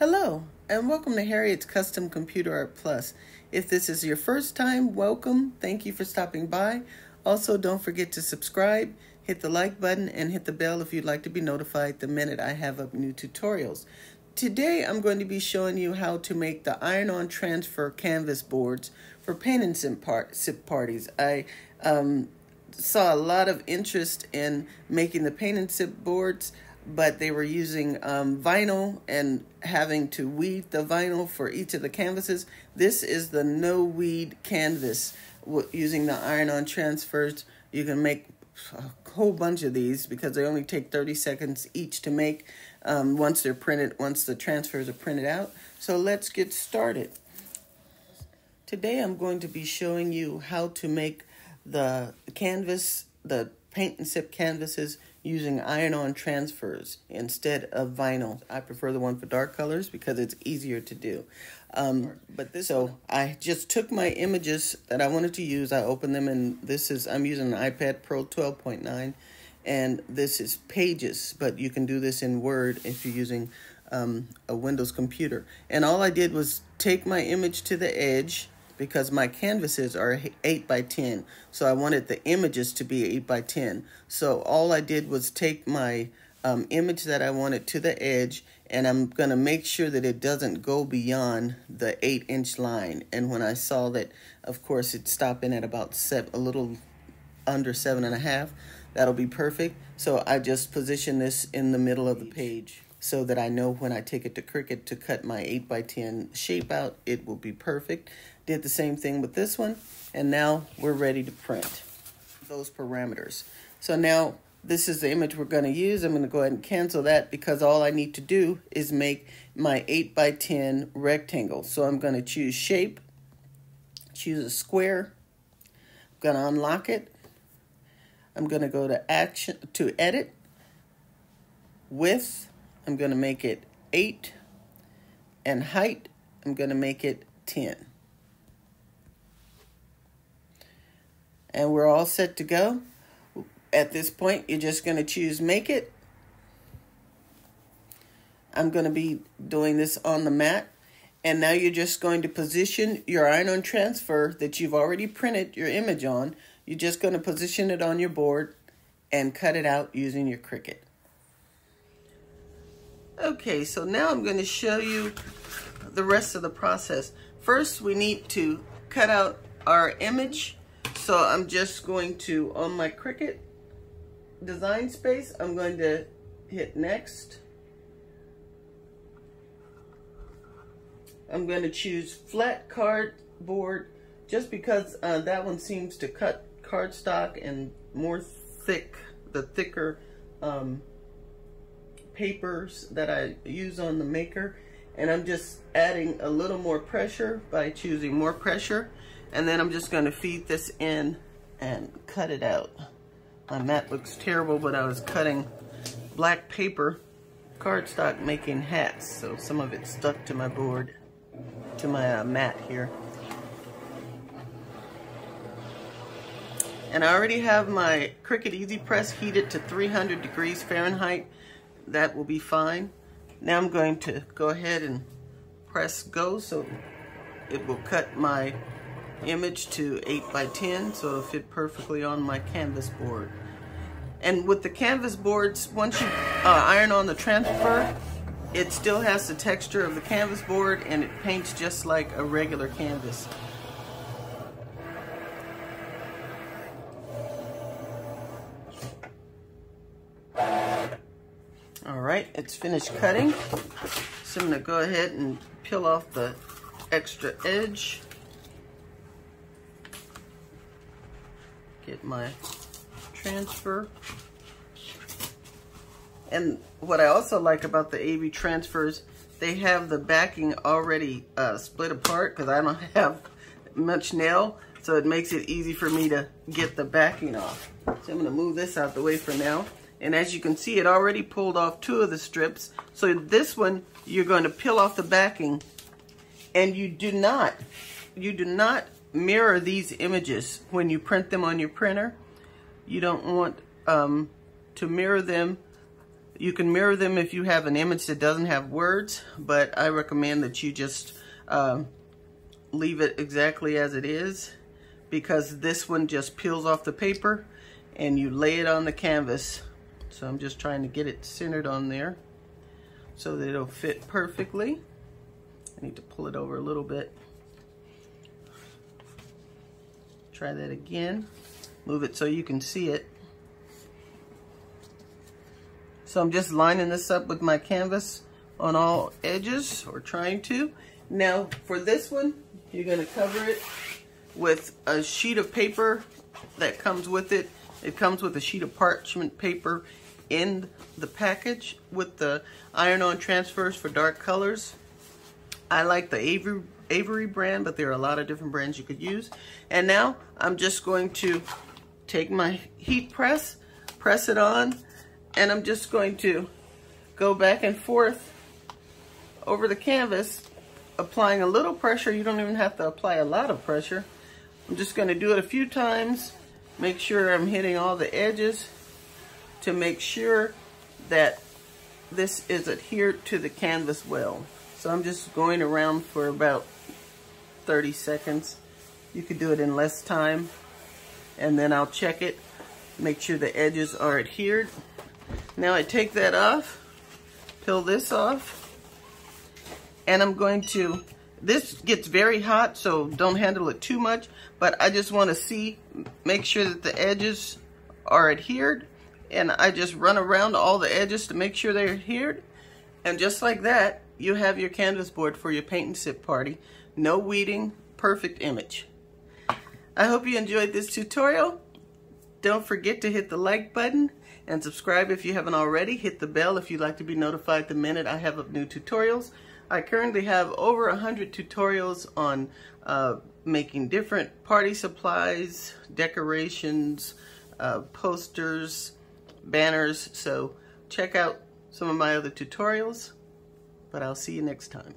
Hello, and welcome to Harriett's Custom Computer Art Plus. If this is your first time, welcome. Thank you for stopping by. Also, don't forget to subscribe, hit the like button, and hit the bell if you'd like to be notified the minute I have up new tutorials. Today, I'm going to be showing you how to make the iron-on transfer canvas boards for paint and sip, part, sip parties. I um, saw a lot of interest in making the paint and sip boards but they were using um, vinyl and having to weed the vinyl for each of the canvases. This is the no weed canvas using the iron-on transfers. You can make a whole bunch of these because they only take 30 seconds each to make um, once they're printed, once the transfers are printed out. So let's get started. Today I'm going to be showing you how to make the canvas, the paint and sip canvases using iron-on transfers instead of vinyl. I prefer the one for dark colors because it's easier to do. Um, but this, so I just took my images that I wanted to use. I opened them and this is, I'm using an iPad Pro 12.9 and this is Pages, but you can do this in Word if you're using um, a Windows computer. And all I did was take my image to the edge because my canvases are 8 by 10 so I wanted the images to be 8 by 10 so all I did was take my um, image that I wanted to the edge and I'm going to make sure that it doesn't go beyond the 8 inch line. And when I saw that of course it's stopping at about seven, a little under seven and a half that'll be perfect. So I just position this in the middle of the page. so that I know when I take it to Cricut to cut my 8 by 10 shape out, it will be perfect. Did the same thing with this one, and now we're ready to print those parameters. So now this is the image we're going to use. I'm going to go ahead and cancel that because all I need to do is make my 8 by 10 rectangle. So I'm going to choose shape, choose a square, I'm going to unlock it. I'm going to go to action to edit, width, I'm going to make it 8. And height, I'm going to make it 10. And we're all set to go. At this point, you're just going to choose Make It. I'm going to be doing this on the mat. And now you're just going to position your iron-on transfer that you've already printed your image on. You're just going to position it on your board and cut it out using your Cricut. Okay, so now I'm going to show you the rest of the process. First, we need to cut out our image. So I'm just going to, on my Cricut design space, I'm going to hit next. I'm going to choose flat cardboard just because uh, that one seems to cut cardstock and more thick, the thicker um, papers that I use on the maker and I'm just adding a little more pressure by choosing more pressure and then I'm just going to feed this in and cut it out. My mat looks terrible but I was cutting black paper cardstock making hats so some of it stuck to my board to my uh, mat here. And I already have my Cricut Easy Press heated to 300 degrees Fahrenheit that will be fine. Now I'm going to go ahead and press go so it will cut my image to 8 by 10 so it'll fit perfectly on my canvas board. And with the canvas boards, once you uh, iron on the transfer, it still has the texture of the canvas board and it paints just like a regular canvas. All right, it's finished cutting. So I'm gonna go ahead and peel off the extra edge. Get my transfer. And what I also like about the AV transfers, they have the backing already uh, split apart because I don't have much nail. So it makes it easy for me to get the backing off. So I'm gonna move this out the way for now. And as you can see, it already pulled off two of the strips. So this one, you're going to peel off the backing. And you do not, you do not mirror these images when you print them on your printer. You don't want um, to mirror them You can mirror them if you have an image that doesn't have words, but I recommend that you just uh, leave it exactly as it is because this one just peels off the paper and you lay it on the canvas. So I'm just trying to get it centered on there so that it'll fit perfectly. I need to pull it over a little bit. Try that again. Move it so you can see it. So I'm just lining this up with my canvas on all edges, or trying to. Now, for this one, you're gonna cover it with a sheet of paper that comes with it. It comes with a sheet of parchment paper in the package with the iron-on transfers for dark colors. I like the Avery, Avery brand, but there are a lot of different brands you could use. And now I'm just going to take my heat press, press it on, and I'm just going to go back and forth over the canvas, applying a little pressure. You don't even have to apply a lot of pressure. I'm just going to do it a few times, make sure I'm hitting all the edges to make sure that this is adhered to the canvas well. So I'm just going around for about 30 seconds. You could do it in less time. And then I'll check it, make sure the edges are adhered. Now I take that off, peel this off, and I'm going to, this gets very hot, so don't handle it too much, but I just want to see, make sure that the edges are adhered, and I just run around all the edges to make sure they're adhered, and just like that, you have your canvas board for your paint and sip party. No weeding, perfect image. I hope you enjoyed this tutorial. Don't forget to hit the like button and subscribe if you haven't already. Hit the bell if you'd like to be notified the minute I have new tutorials. I currently have over 100 tutorials on uh, making different party supplies, decorations, uh, posters, banners. So check out some of my other tutorials but I'll see you next time.